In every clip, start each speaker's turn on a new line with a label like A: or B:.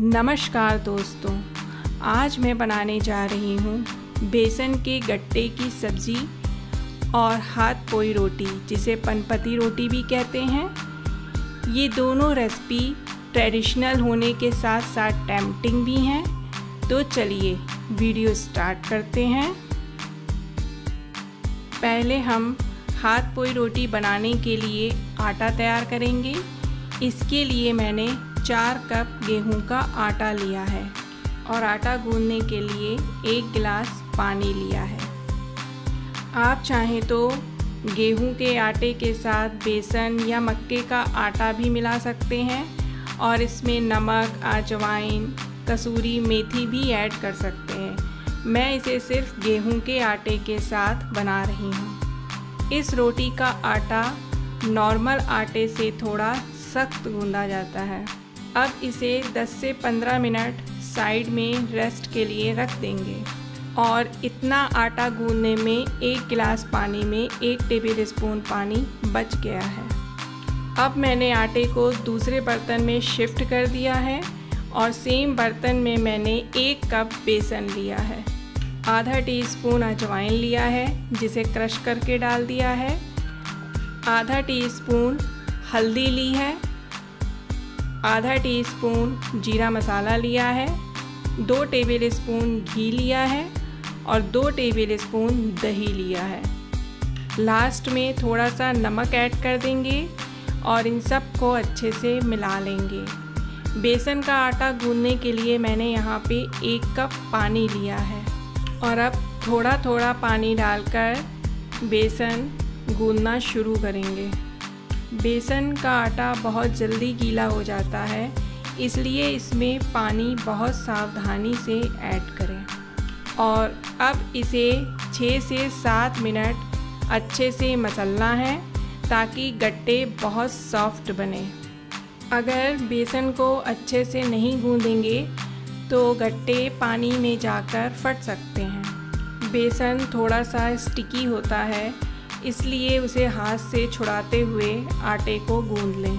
A: नमस्कार दोस्तों, आज मैं बनाने जा रही हूँ बेसन के गट्टे की सब्ज़ी और हाथ पोई रोटी, जिसे पनपति रोटी भी कहते हैं। ये दोनों रेसिपी ट्रेडिशनल होने के साथ साथ टेम्पटिंग भी हैं। तो चलिए वीडियो स्टार्ट करते हैं। पहले हम हाथ पोई रोटी बनाने के लिए आटा तैयार करेंगे। इसके लिए मैंने चार कप गेहूँ का आटा लिया है और आटा गूंदने के लिए एक गिलास पानी लिया है। आप चाहें तो गेहूँ के आटे के साथ बेसन या मक्के का आटा भी मिला सकते हैं और इसमें नमक, अजवाइन, कसूरी, मेथी भी ऐड कर सकते हैं। मैं इसे सिर्फ़ गेहूँ के आटे के साथ बना रही हूँ। इस रोटी का आटा नॉर्मल आटे से थोड़ा सख्त गूंदा जाता है। अब इसे 10 से 15 मिनट साइड में रेस्ट के लिए रख देंगे और इतना आटा गूंदने में एक गिलास पानी में एक टेबल स्पून पानी बच गया है। अब मैंने आटे को दूसरे बर्तन में शिफ्ट कर दिया है और सेम बर्तन में मैंने एक कप बेसन लिया है। आधा टीस्पून अजवाइन लिया है, जिसे क्रश करके डाल दिया है। आधा टीस्पून हल्दी ली है आधा टीस्पून जीरा मसाला लिया है, दो टेबल स्पून घी लिया है और दो टेबल स्पून दही लिया है। लास्ट में थोड़ा सा नमक ऐड कर देंगे और इन सबको अच्छे से मिला लेंगे। बेसन का आटा गूंदने के लिए मैंने यहाँ पे एक कप पानी लिया है और अब थोड़ा थोड़ा पानी डालकर बेसन गूंदना शुरू करेंगे। बेसन का आटा बहुत जल्दी गीला हो जाता है, इसलिए इसमें पानी बहुत सावधानी से ऐड करें। और अब इसे 6 से 7 मिनट अच्छे से मसलना है, ताकि गट्टे बहुत सॉफ्ट बने। अगर बेसन को अच्छे से नहीं गूंदेंगे तो गट्टे पानी में जाकर फट सकते हैं। बेसन थोड़ा सा स्टिकी होता है इसलिए उसे हाथ से छुड़ाते हुए आटे को गूंद लें।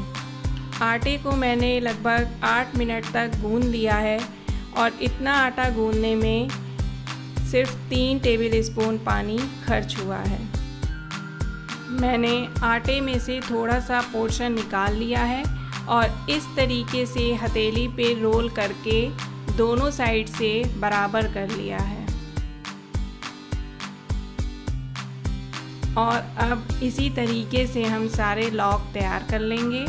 A: आटे को मैंने लगभग आठ मिनट तक गूंद लिया है और इतना आटा गूंदने में सिर्फ़ तीन टेबल स्पून पानी खर्च हुआ है। मैंने आटे में से थोड़ा सा पोर्शन निकाल लिया है और इस तरीके से हथेली पे रोल करके दोनों साइड से बराबर कर लिया है। और अब इसी तरीके से हम सारे लॉक तैयार कर लेंगे।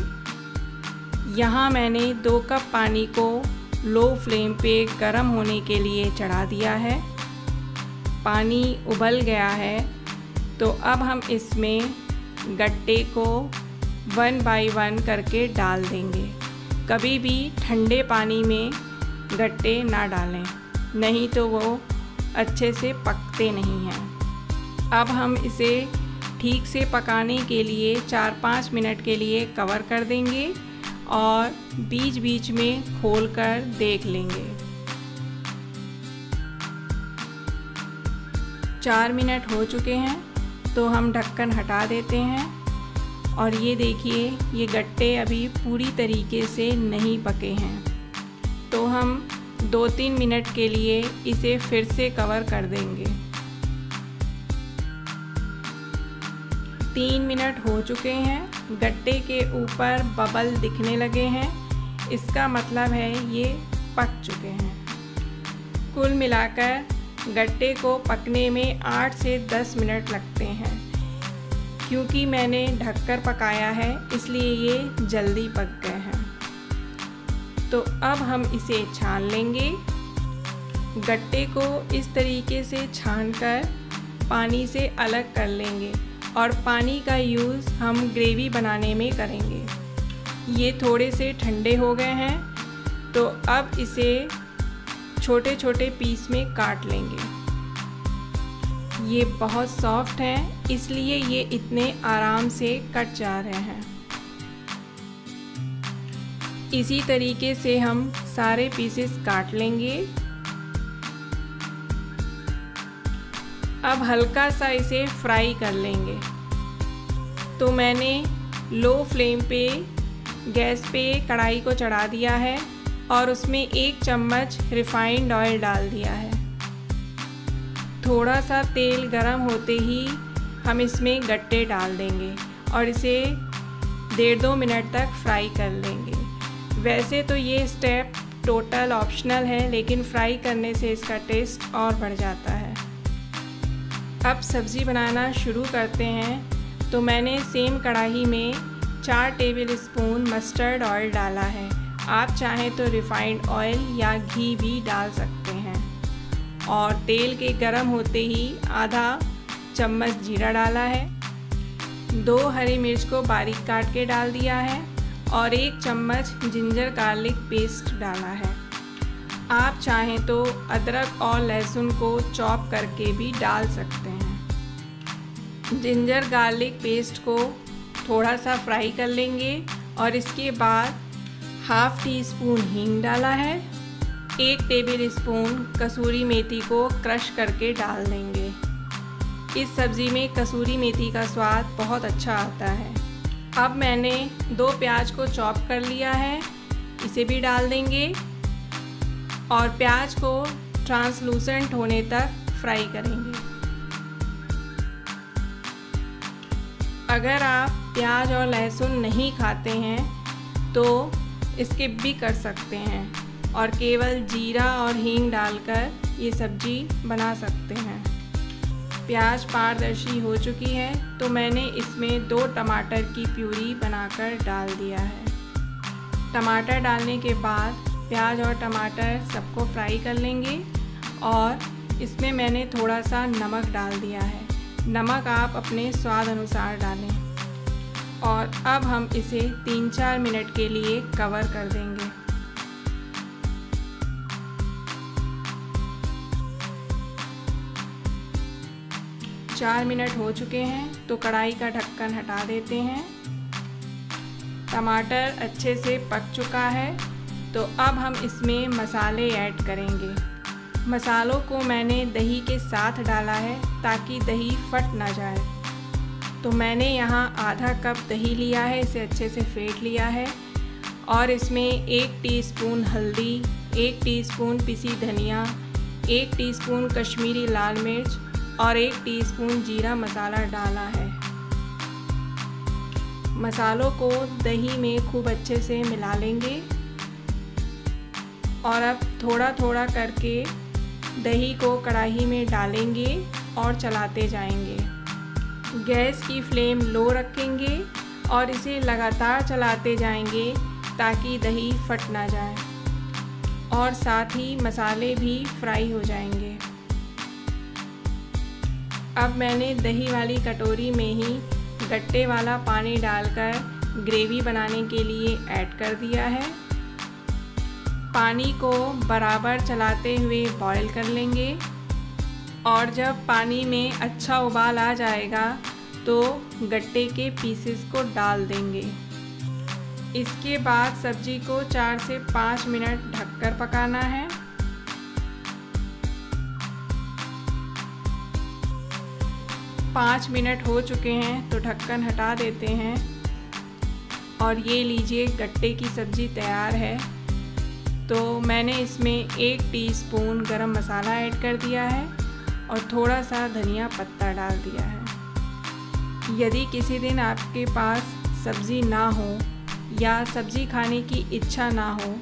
A: यहाँ मैंने दो कप पानी को लो फ्लेम पे गर्म होने के लिए चढ़ा दिया है। पानी उबल गया है तो अब हम इसमें गट्टे को वन बाय वन करके डाल देंगे। कभी भी ठंडे पानी में गट्टे ना डालें, नहीं तो वो अच्छे से पकते नहीं हैं। अब हम इसे ठीक से पकाने के लिए चार पाँच मिनट के लिए कवर कर देंगे और बीच बीच में खोल कर देख लेंगे। चार मिनट हो चुके हैं तो हम ढक्कन हटा देते हैं। और ये देखिए, ये गट्टे अभी पूरी तरीके से नहीं पके हैं। तो हम दो तीन मिनट के लिए इसे फिर से कवर कर देंगे। तीन मिनट हो चुके हैं। गट्टे के ऊपर बबल दिखने लगे हैं। इसका मतलब है ये पक चुके हैं। कुल मिलाकर गट्टे को पकने में आठ से दस मिनट लगते हैं। क्योंकि मैंने ढककर पकाया है, इसलिए ये जल्दी पक गए हैं। तो अब हम इसे छान लेंगे। गट्टे को इस तरीके से छानकर पानी से अलग कर लेंगे। और पानी का यूज़ हम ग्रेवी बनाने में करेंगे। ये थोड़े से ठंडे हो गए हैं तो अब इसे छोटे छोटे पीस में काट लेंगे। ये बहुत सॉफ्ट हैं, इसलिए ये इतने आराम से कट जा रहे हैं। इसी तरीके से हम सारे पीसेस काट लेंगे। अब हल्का सा इसे फ्राई कर लेंगे। तो मैंने लो फ्लेम पे गैस पे कढ़ाई को चढ़ा दिया है और उसमें एक चम्मच रिफाइंड ऑयल डाल दिया है। थोड़ा सा तेल गरम होते ही हम इसमें गट्टे डाल देंगे और इसे डेढ़ दो मिनट तक फ्राई कर लेंगे। वैसे तो ये स्टेप टोटल ऑप्शनल है, लेकिन फ्राई करने से इसका टेस्ट और बढ़ जाता है। अब सब्ज़ी बनाना शुरू करते हैं। तो मैंने सेम कढ़ाई में चार टेबल स्पून मस्टर्ड ऑयल डाला है। आप चाहें तो रिफाइंड ऑयल या घी भी डाल सकते हैं। और तेल के गरम होते ही आधा चम्मच जीरा डाला है। दो हरी मिर्च को बारीक काट के डाल दिया है। और एक चम्मच जिंजर गार्लिक पेस्ट डाला है। आप चाहें तो अदरक और लहसुन को चॉप करके भी डाल सकते हैं। जिंजर गार्लिक पेस्ट को थोड़ा सा फ्राई कर लेंगे और इसके बाद हाफ़ टी स्पून हींग डाला है। एक टेबल स्पून कसूरी मेथी को क्रश करके डाल देंगे। इस सब्ज़ी में कसूरी मेथी का स्वाद बहुत अच्छा आता है। अब मैंने दो प्याज को चॉप कर लिया है। इसे भी डाल देंगे। और प्याज को ट्रांसलूसेंट होने तक फ्राई करेंगे। अगर आप प्याज और लहसुन नहीं खाते हैं तो स्किप भी कर सकते हैं और केवल जीरा और हींग डालकर ये सब्ज़ी बना सकते हैं। प्याज पारदर्शी हो चुकी है तो मैंने इसमें दो टमाटर की प्यूरी बनाकर डाल दिया है। टमाटर डालने के बाद प्याज और टमाटर सबको फ्राई कर लेंगे और इसमें मैंने थोड़ा सा नमक डाल दिया है। नमक आप अपने स्वाद अनुसार डालें और अब हम इसे तीन चार मिनट के लिए कवर कर देंगे। चार मिनट हो चुके हैं तो कढ़ाई का ढक्कन हटा देते हैं। टमाटर अच्छे से पक चुका है। तो अब हम इसमें मसाले ऐड करेंगे। मसालों को मैंने दही के साथ डाला है ताकि दही फट ना जाए। तो मैंने यहाँ आधा कप दही लिया है, इसे अच्छे से फेंट लिया है और इसमें एक टीस्पून हल्दी, एक टीस्पून पिसी धनिया, एक टीस्पून कश्मीरी लाल मिर्च और एक टीस्पून जीरा मसाला डाला है। मसालों को दही में खूब अच्छे से मिला लेंगे। और अब थोड़ा थोड़ा करके दही को कढ़ाई में डालेंगे और चलाते जाएँगे। गैस की फ्लेम लो रखेंगे और इसे लगातार चलाते जाएँगे ताकि दही फट ना जाए और साथ ही मसाले भी फ्राई हो जाएँगे। अब मैंने दही वाली कटोरी में ही गट्टे वाला पानी डालकर ग्रेवी बनाने के लिए ऐड कर दिया है। पानी को बराबर चलाते हुए बॉईल कर लेंगे। और जब पानी में अच्छा उबाल आ जाएगा तो गट्टे के पीसेस को डाल देंगे। इसके बाद सब्ज़ी को चार से पाँच मिनट ढककर पकाना है। पाँच मिनट हो चुके हैं तो ढक्कन हटा देते हैं। और ये लीजिए, गट्टे की सब्ज़ी तैयार है। तो मैंने इसमें एक टीस्पून गरम मसाला ऐड कर दिया है और थोड़ा सा धनिया पत्ता डाल दिया है। यदि किसी दिन आपके पास सब्ज़ी ना हो या सब्ज़ी खाने की इच्छा ना हो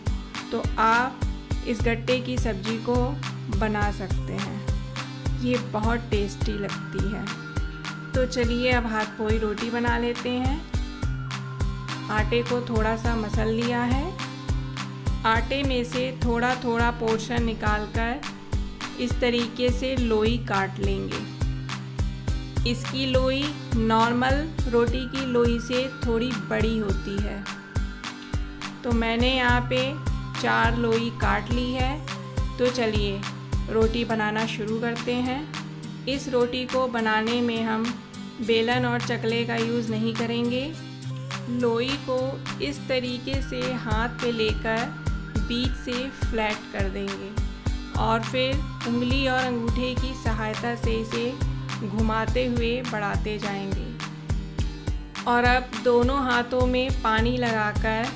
A: तो आप इस गट्टे की सब्ज़ी को बना सकते हैं। ये बहुत टेस्टी लगती है। तो चलिए अब हाथ पोई रोटी बना लेते हैं। आटे को थोड़ा सा मसल लिया है। आटे में से थोड़ा थोड़ा पोर्शन निकाल कर इस तरीके से लोई काट लेंगे। इसकी लोई नॉर्मल रोटी की लोई से थोड़ी बड़ी होती है। तो मैंने यहाँ पे चार लोई काट ली है। तो चलिए, रोटी बनाना शुरू करते हैं। इस रोटी को बनाने में हम बेलन और चकले का यूज़ नहीं करेंगे। लोई को इस तरीके से हाथ पे लेकर बीच से फ्लैट कर देंगे। और फिर उंगली और अंगूठे की सहायता से इसे घुमाते हुए बढ़ाते जाएँगे। और अब दोनों हाथों में पानी लगाकर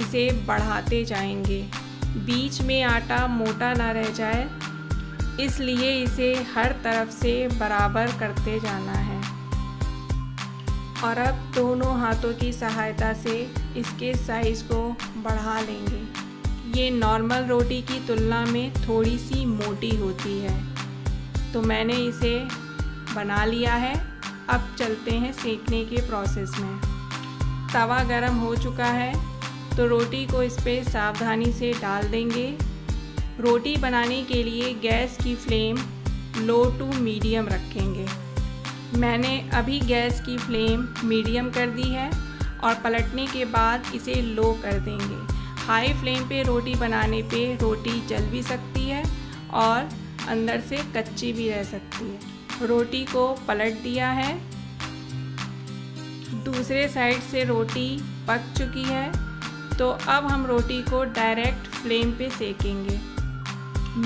A: इसे बढ़ाते जाएँगे। बीच में आटा मोटा ना रह जाए, इसलिए इसे हर तरफ़ से बराबर करते जाना है। और अब दोनों हाथों की सहायता से इसके साइज़ को बढ़ा लेंगे। ये नॉर्मल रोटी की तुलना में थोड़ी सी मोटी होती है। तो मैंने इसे बना लिया है। अब चलते हैं सेकने के प्रोसेस में। तवा गरम हो चुका है तो रोटी को इस पर सावधानी से डाल देंगे। रोटी बनाने के लिए गैस की फ्लेम लो टू मीडियम रखेंगे। मैंने अभी गैस की फ्लेम मीडियम कर दी है और पलटने के बाद इसे लो कर देंगे। हाई फ्लेम पे रोटी बनाने पे रोटी जल भी सकती है और अंदर से कच्ची भी रह सकती है। रोटी को पलट दिया है। दूसरे साइड से रोटी पक चुकी है। तो अब हम रोटी को डायरेक्ट फ्लेम पे सेकेंगे।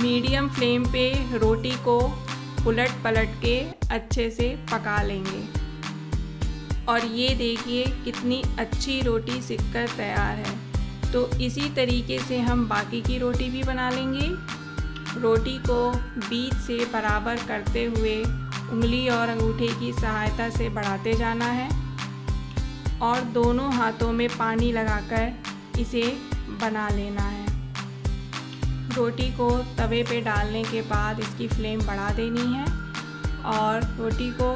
A: मीडियम फ्लेम पे रोटी को उलट पलट के अच्छे से पका लेंगे। और ये देखिए कितनी अच्छी रोटी सिककर तैयार है। तो इसी तरीके से हम बाकी की रोटी भी बना लेंगे। रोटी को बीच से बराबर करते हुए उंगली और अंगूठे की सहायता से बढ़ाते जाना है और दोनों हाथों में पानी लगाकर इसे बना लेना है। रोटी को तवे पे डालने के बाद इसकी फ्लेम बढ़ा देनी है और रोटी को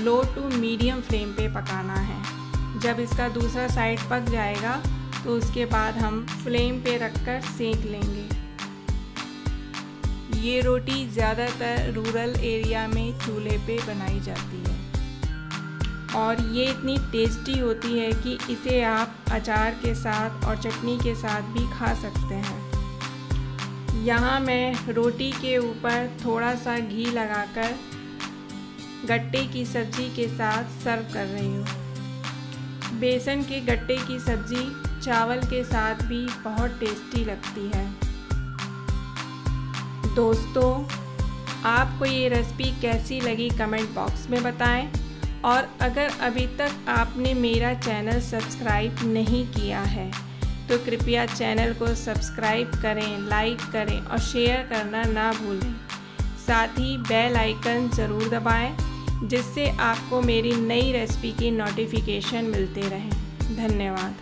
A: लो टू मीडियम फ्लेम पे पकाना है। जब इसका दूसरा साइड पक जाएगा तो उसके बाद हम फ्लेम पे रखकर सेक लेंगे। ये रोटी ज़्यादातर रूरल एरिया में चूल्हे पे बनाई जाती है। और ये इतनी टेस्टी होती है कि इसे आप अचार के साथ और चटनी के साथ भी खा सकते हैं। यहाँ मैं रोटी के ऊपर थोड़ा सा घी लगाकर गट्टे की सब्ज़ी के साथ सर्व कर रही हूँ। बेसन के गट्टे की सब्ज़ी चावल के साथ भी बहुत टेस्टी लगती है। दोस्तों, आपको ये रेसिपी कैसी लगी कमेंट बॉक्स में बताएँ और अगर अभी तक आपने मेरा चैनल सब्सक्राइब नहीं किया है तो कृपया चैनल को सब्सक्राइब करें, लाइक करें और शेयर करना ना भूलें। साथ ही बेल आइकन ज़रूर दबाएँ, जिससे आपको मेरी नई रेसिपी की नोटिफिकेशन मिलते रहें। धन्यवाद।